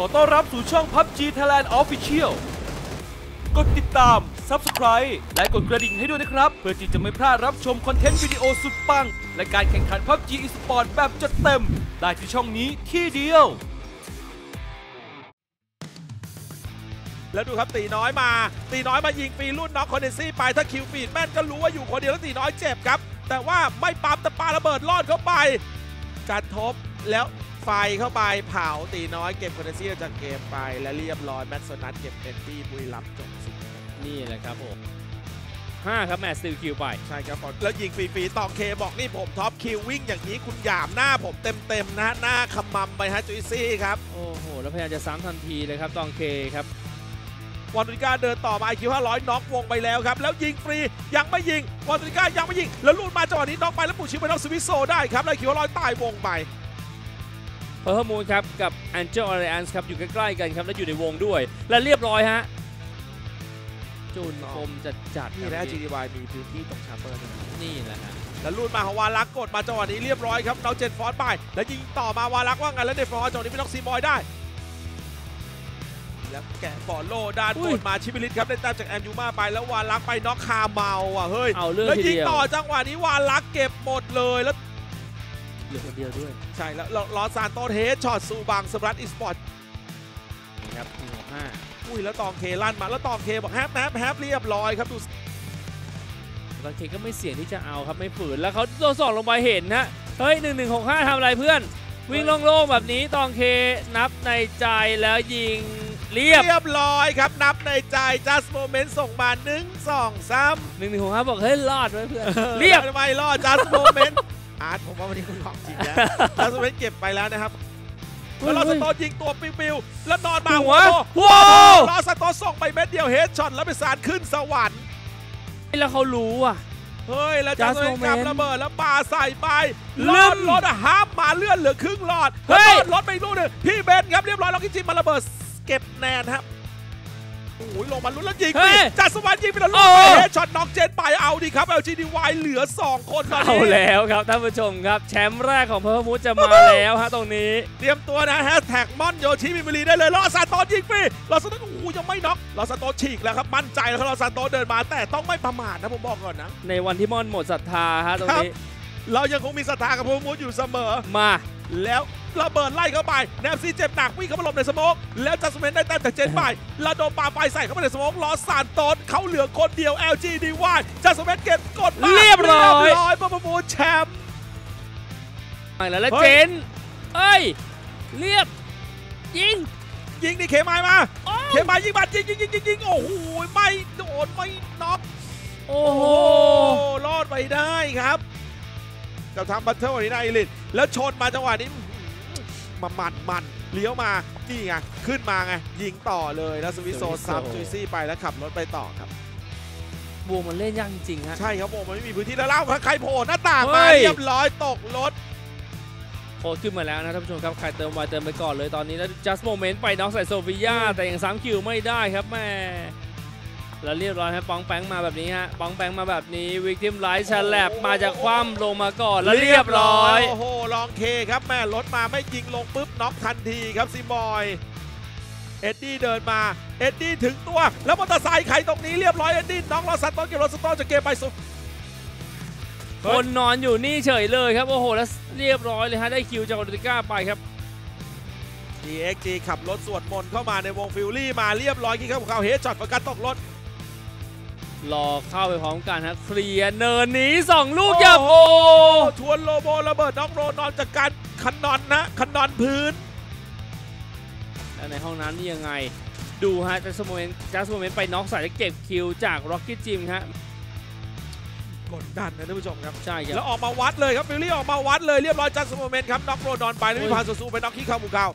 ขอต้อนรับสู่ช่อง PUBG Thailand Official กดติดตาม Subscribe และกดกระดิ่งให้ด้วยนะครับ เพื่อที่จะไม่พลาดรับชมคอนเทนต์วิดีโอสุดปัง และการแข่งขัน PUBG Esport แบบจัดเต็ม ได้ที่ช่องนี้ที่เดียว แล้วดูครับตีน้อยมา ตีน้อยมายิงฟีรุ่นน็อกคอนเดนซี่ไปถ้าคิวฟีดแม่นก็รู้ว่าอยู่คนเดียวแล้วตีน้อยเจ็บครับ แต่ว่าไม่ปั๊มแต่ปาระเบิดลอดเข้าไปการทบแล้ว ไฟเข้าไปเผาตีน้อยเก็บคอนเดนซี่ออกจากเกมไปและเรียบร้อยแมตช์โซนัทเก็บเอ็นดี้บุรีรัมย์จบสิบนี่แหละครับผม5ครับแมตช์สติลคิวไป ใช่ครับแล้วยิงฟรีๆต่อเคบอกนี่ผมท็อปคิววิ่งอย่างนี้คุณหยามหน้าผมเต็มๆนะหน้าขมำไปฮะจุยซี่ครับโอ้โหแล้วพยายามจะซ้ำทันทีเลยครับตองเคครับวอนตุริก้าเดินต่อมาไอคิว500 น็อกวงไปแล้วครับ แล้วยิงฟรียังไม่ยิงวอนตุริก้ายังไม่ยิง แล้วลูดมาจังหวะนี้น็อกไปแล้วปูชิไปน็อกสวิสโซได้ครับแล้วไอคิว500ตายวงไป เพอร์มูนครับกับ Angel Alliance ครับอยู่ใกล้ๆกันครับและอยู่ในวงด้วย และเรียบร้อยฮะจุนคมจัดจัดๆนี่คนะรับ GDY มีพื้นที่ตรงชาร์เปอร์นะครับนี่แหละฮะแล้วลูดมาของวาลักกดมาจังหวะนี้เรียบร้อยครับน็อกเจนฟอร์สไปแล้วยิงต่อมาวาลักว่าไงแล้วเดฟอร์จังหวะนี้เป็นน็อกซีมอยได้แล้วแกะบอลโลด้านอุ้บยนมาชิบิลิตครับได้แต้มจากแอมยูมาไปแล้ววาลักไปน็อกคาเมาอะเฮ้ยเอาเรื่องแล้วทียิงเดียวต่อจังหวะนี้วาลักเก็บหมดเลยแล้ว เหลือคนเดียวด้วย ใช่แล้วลอซานโตเทสช็อตซูบังสปรัตอีสปอร์ตนะครับ1 6 5อุ้ยแล้วตองเคลั่นมาแล้วตองเคบอกแฮปแฮปแฮปเรียบร้อยครับดูตองเคก็ไม่เสี่ยงที่จะเอาครับไม่ฝืนแล้วเขาโดนสองลงมาเห็นนะเฮ้ย1 1 6 5ทำอะไรเพื่อน วิ่งโล่งๆแบบนี้ตองเคนับในใจแล้วยิงเรียบเรียบร้อยครับนับในใจ just moment ส่งมา1 2 3 1 1 6 5บอกเฮ้ยรอดไว้เพื่อนเรียบทำไมรอด just moment อาร์ตผมว่าวันนี้คุณของจริงนะ just moment เก็บไปแล้วนะครับแล้วเราสโตนยิงตัวปิวๆแล้วนอนมาหัวโอ้ว้าวรอสโตนส่งไปเม็ดเดียวเฮดช็อตแล้วไปสารขึ้นสวรรค์แล้วเขารู้อะเฮ้ย แล้ว Just จะโดนกับ moment ระเบิดแล้วปาใส่ไปลืลอมดรถอะห้ามมาเลื่อนเหลือครึ่งหลอดเฮ้แล้วยลอดรถไปอีกลูกหนึงพี่เบนครับเรียบร้อยแล้วกิจิมาระเบิดเก็บแนนครับ โอ้ยลงมาลุ้นแล้วยิงเฮ้ดิยจัดสวรรค์ยิงไปแล้วลูโอ้กเฮดช็อตน็อกเจนไปเอาดิครับ LGDY เหลือ 2 คนตอนเอานี้แล้วครับท่านผู้ชมครับ แชมป์แรกของเพอร์มูจะมาแล้วฮะตรงนี้ เตรียมตัวนะแฮชแท็กมอนโยชิมิบุรีได้เลยลอซานโตนยิงฟรีลอซานโตนโอ้โหยังไม่น็อกลอซานโตนฉีกแล้วครับมั่นใจแล้วครับลอซานโตนเดินมาแต่ต้องไม่ประมาทนะผมบอกก่อนนะในวันที่มอนหมดศรัทธาฮะตรงนี้ เรายังคงมีศรัทธากับพวกมูดอยู่เสมอมา แล้วระเบิดไล่เข้าไปแนมซีเจ็บหนักวิ่งเข้ามาหลบในสโมกแล้วจัสเมนได้แต้มจากเจนไประดมปาไฟใส่เข้าไปในสโมกลอสานโตนเขาเหลือคนเดียว LGDY จัสเมนเก็บกดมาเรียบร้อยเรียบร้อยปะปะปูแชมป์มาแล้วแล้วเฮ้ยเจนเอ้ยเรียบยิงยิงดิเคมายมาโอ้เคมายยิงบัตรยิงยิงยิงยิงยิงโอ้โหไม่โดนไม่น็อกโอ้โอ้โหโหรอดไปได้ครับ กับทำบัตเทิลวันนี้นายลินแล้วชนมาจังหวะนี้อื้อหือมามันมันเลี้ยวมานี่ไงขึ้นมาไงยิงต่อเลยแล้วสวิสโซซับจุยซี่ไปแล้วขับรถไปต่อครับวงมันเล่นยากจริงๆฮะใช่ครับผมมันไม่มีพื้นที่แล้วเล่าใครโผล่หน้าต่างเฮ้มายเรียบร้อยตกรถโค้ดขึ้นมาแล้วนะท่านผู้ชมครับใครเติมไวเติมไปก่อนเลยตอนนี้แล้ว just moment ไปน็อกใส่โซฟิยาแต่ยังซ้ำคิวไม่ได้ครับแม่ แล้วเรียบร้อยครับปองแปงมาแบบนี้ฮะปองแปงมาแบบนี้วิกทิมไลท์ชันแลบมาจากคว่ำลงมาก่อนแล้วเรียบร้อยโอ้โหลองเคครับแม่รถมาไม่ยิงลงปุ๊บน็อกทันทีครับซิมบอยเอ็ดดี้เดินมา เอ็ดดี้ถึงตัว แล้วมอเตอร์ไซค์ใครตรงนี้เรียบร้อย เอ็ดดี้น้องรอสัตว์ต้นเก็บรถสตอร์จากเกมไปสุดคนนอนอยู่นี่เฉยเลยครับ โอ้โห แล้วเรียบร้อยเลยฮะ ได้คิวจากออติก้าไปครับ DXG ขับรถสวดมนต์เข้ามาในวงฟิลลี่มาเรียบร้อยกี่เข้าของเขาเฮดช็อตประกันตกรถ รอเข้าไปพร้อมกันฮะเคลียร์เนินหนี้สองลูกอย่าโอ้ทวนโลโบระเบิดน้องโรนอนจากการคันนอนนะคันนอนพื้น แล้วในห้องน้ำนี่ยังไง ดูฮะจัสโมเมนจัสโมเมนไปน็อกใส่แล้วเก็บคิวจากร็อกกี้จิมฮะกดดันนะท่านผู้ชมครับ ใช่คแล้รับวออกมาวัดเลยครับฟิลลี่ออกมาวัดเลยเรียบร้อยจัสโมเมนต์ครับน็อกโรนอนไปแล้วเฮ้มียพานซูซูไปน็อกขี้เข้าบุกเขา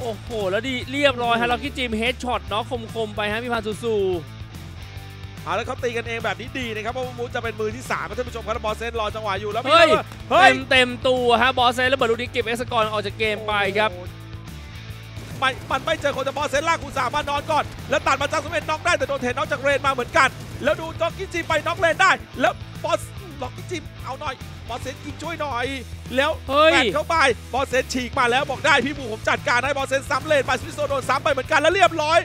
โอ้โห แล้วดีเรียบร้อยฮะร็อกกี้จิมเฮดช็อตน็อกคมๆไปฮะมีพานซูซูเอาแล้วเขาตีกันเองแบบนี้ดีนะครับเพราะว่ามูดจะเป็นมือที่3ามท่านผู้ชมครับบอลเซนรอจังหวะอยู่แล้วมีเฮ้ยระบิดเฮ้ยเต็มเต็มๆตัวฮะบอสเซนระเบิดลูกนี้เก็บเอ็กซ์กรออกจากเกมไปครับโอ้โหมันมันไม่เจอคนแต่บอลเซนลากคุณสามารถนอนก่อน แล้วตัดมาจัสโมเมนต์น็อกได้แต่โดนเทนน็อกจากเรนมาเหมือนกัน แล้วดูจ็อกกี้จีไปน็อกเรนได้ แล้วบอส ล็อกจิ้มเอาหน่อยบอสเซนยิงช่วยหน่อย แล้วเฮ้ย แปดเข้าไปบอสเซนฉีกมาแล้วบอกได้พี่บูผมจัดการให้บอสเซนซ้ำเลนไปสวิสโซโดนซ้ำไปเหมือนกันแล้วเรียบร้อย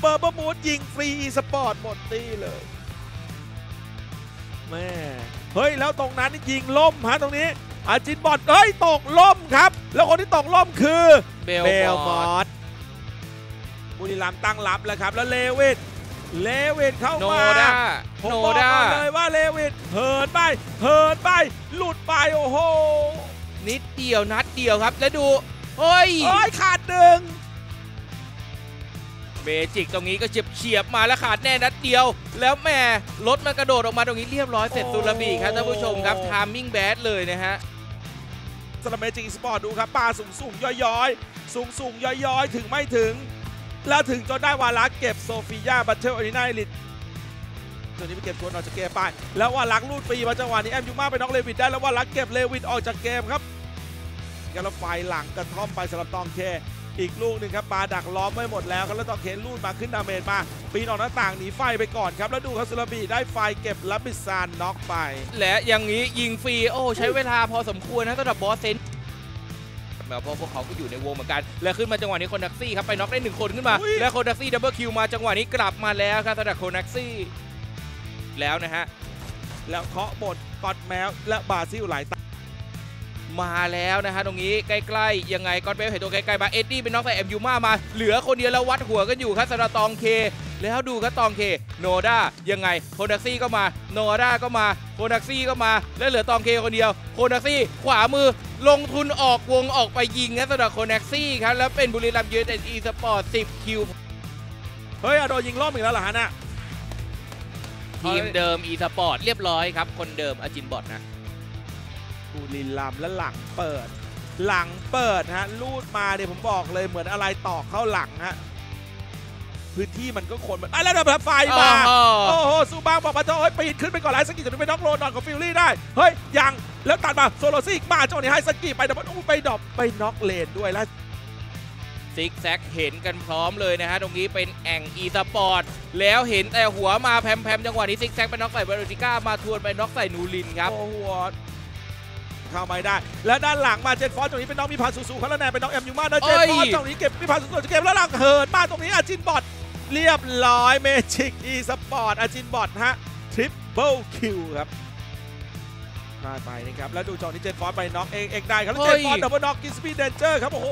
เบอร์เบอร์มูดยิงฟรีอีสปอร์ตหมดตีเลย แม่เฮ้ย แล้วตรงนั้นนี่ยิงล่มฮะตรงนี้ อาจินบอดเฮ้ย ตกล่มครับ แล้วคนที่ตกล่มคือเบลเบลมมออส สบุรีรัมย์ตั้งรับแล้วครับ แล้วเลวิน เลวินเข้าโนมาด้าผมโนบอกด้าก่อนเลยว่าเลวินเหินไปเหินไป หลุดไปโอ้โหนิดเดียวนัดเดียวครับ แล้วดูเฮ้ย โอ้ยขาดหนึ่งเมจิกตรงนี้ก็เฉียบเฉียบๆมาแล้วขาดแน่นัดเดียว แล้วแหม่รถมันกระโดดออกมาตรงนี้เรียบร้อยเสร็จสุรบีครับท่านผู้ชมครับทามมิ่งแบดเลยนะฮะสลัมเมจิกสปอร์ตดูครับปลาสูงสูงๆย้อยๆ สูงสูงๆย้อยๆ ถึงไม่ถึง แล้วถึงจนได้วาลักเก็บโซฟียาบัตเทอร์ออรินาลิตตัวนี้ไปเก็บตัวออกจากเกมไป แล้ววาลักลูดฟรีมาจังหวะนี้แอมยูมาไปน็อกเลวินได้แล้ววาลักเก็บเลวินออกจากเกมครับกันแล้วไฟหลังกระท่อมไปสำหรับตองเคอีกลูกหนึ่งครับปาดักล้อมไว้หมดแล้วครับแล้วตองเคลูดมาขึ้นดาเมจมา ปีนออกหน้าต่างหนีไฟไปก่อนครับแล้วดูครับซาลบีได้ไฟเก็บลับบิซานน็อกไป และอย่างนี้ยิงฟรีโอ้ใช้เวลาพอสมควรนะสำหรับบอสเซน แบบเพราะพวกเขาก็อยู่ในวงเหมือนกัน แล้วขึ้นมาจังหวะนี้โคนดักซี่ครับไปน็อกได้หนึ่งคนขึ้นมาอุ๊ยแล้วโคนดักซี่ดับเบิลคิวมาจังหวะนี้กลับมาแล้วครับสำหรับโคนดักซี่ แล้วนะฮะแล้วเคาะบทกอดแมวและบาซิลไหลตา มมาแล้วนะฮะตรงนี้ใกล้ๆยังไงก็เบลเห็นตัวไกลๆมาเอ็ดดี้เป็นน้องใส่แอมยูมามา เหลือคนเดียวแล้ววัดหัวกันอยู่ครับสำหรับตองเค แล้วดูครับตองเคโนด้ายังไงโคนักซี่ก็มาโนด้าก็มาโคนักซี่ก็มา แล้วเหลือตองเคคนเดียวโคนักซี่ขวามือลงทุนออกวงออกไปยิงครับสำหรับโคนักซี่ครับแล้วเป็นบุรีรัมย์ยูไนเต็ดอีสปอร์ต10คิวเฮ้ยอะโดนยิงรอบอีกแล้วเหรอฮะน่ะทีมเดิมอีสปอร์ตเรียบร้อยครับคนเดิมอาจินบอทนะ บุรีรัมย์และหลังเปิด หลังเปิดฮะลูดมาเนี่ยผมบอกเลยเหมือนอะไรตอกเข้าหลังฮะพื้นที่มันก็คนมันอะแล้วแบบไฟมาอ๋อโอ้โหซูบางบอกมาเจ้าเฮ้ยปีนขึ้นไปก่อนไลสกิจจะไปน็อกโรนอนกับฟิลลี่ได้ เฮ้ย ยัง แล้วตัดมาโซโลซี่มาเจ้านี่ให้สกิไปแต่ว่าอู้ไปดรอปไปน็อกเลนด้วยแล้วซิกแซกเห็นกันพร้อมเลยนะฮะ ตรงนี้เป็นแอ่งอีสปอร์ตแล้วเห็นแต่หัวมาแพมๆจังหวะนี้ซิกแซกไปน็อกใส่เบโรติก้ามาทวนไปน็อกใส่นูรินครับโอ้โห เข้าไม่ได้ และด้านหลังมาเจนฟอสตรงนี้เป็นน้องมิพาสูสูคาร์แนนเป็นน้องแอมยูมานะเจนฟอสเอ้ยตรงนี้เก็บมิพาสูสูจะเก็บแล้วหลังเหินมาตรงนี้อาจินบอทเรียบร้อยเมจิกอีสปอร์ตอาจินบอทฮะทริปเปิลคิวครับได้ไปนะครับแล้วดูจอนี้เจนฟอสไปน็อกเองเองได้ครับแล้วเจนฟอสดับเบิลน็อกกินสปีดเดนเจอร์ครับโอ้โห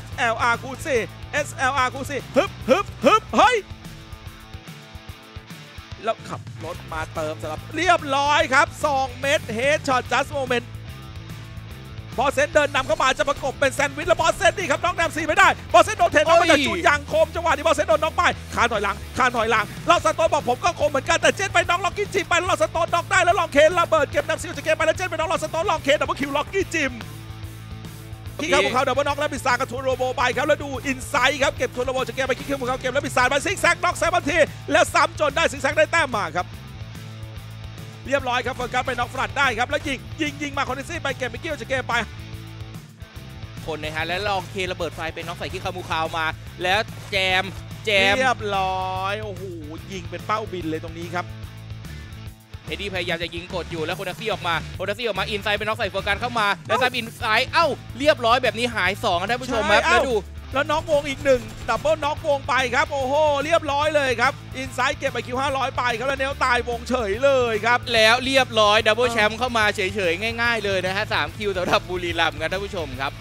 SLR คูซี่ SLR คูซี่ฮึบฮึบฮึบเฮ้ย แล้วขับรถมาเติมสำหรับเรียบร้อยครับ 2 เมตรเฮดช็อตจัสโมเมนต์บอสเซนเดินนำเข้ามาจะประกบเป็นแซนด์วิชแล้วบอสเซนนี่ครับน้องแนมซีไม่ได้ บอสเซนโดนเทนน้องมาจากโอ้ยจุดยางคมจังหวะนี้บอสเซนโดนน้องไปคานถอยหลังคานถอยหลังเราสโตนบอกผมก็คมเหมือนกันแต่เจนไปน้องล็อกกี้จิมไปแล้วเราสโตนน็อกได้แล้วลองเคนระเบิดเก็บแนมซีออกจากเกมไปแล้วเจนไปน้องเราสโตนลองเคนดับเบิลคิวล็อกกี้จิม ที่เข้าของเขาดับเบิลน็อกและบิสซากับทูโรโบไปครับแล้วดูอินไซด์ครับเก็บทูโรโบจากเกมไปคิกขึ้นของเขาเก็บแล้วบิสซาไปซิกแซกน็อกแซมบันทีแล้วซ้ำจนได้ซิกแซกได้แต้มมาครับเรียบร้อยครับเฟิร์นการ์ดไปน็อกฟลัดได้ครับแล้วยิงยิงยิงมาคอนเนซี่ไปเก็บมิกกี้ออกจากเกมไปคนนะฮะแล้วลองเทระเบิดไฟเป็นน็อกใส่ที่คามูคาวมา แล้วแจมแจมเรียบร้อยโอ้โหยิงเป็นเป้าบินเลยตรงนี้ครับ เอ็ดดี้พยายามจะยิงกดอยู่แล้วโคนักซี่ออกมาโคนักซี่ออกมาอินไซด์เป็นน็อกใส่เฟอร์กันเข้ามา แล้วซ้ำอินไซด์เอ้าเรียบร้อยแบบนี้หายสองนะท่านผู้ชมครับใช่แล้วเอ้าดูแล้วน็อกวงอีกหนึ่งดับเบิลน็อกวงไปครับ โอ้โห เรียบร้อยเลยครับ อินไซด์เก็บไปคิว500 ไปครับ แล้วเนลตายวงเฉยเลยครับ แล้วเรียบร้อย ดับเบิลแชมป์เข้ามาเฉยๆ ง่ายๆเลยนะฮะ3คิวสำหรับบุรีรัมย์ครับท่านผู้ชมครับ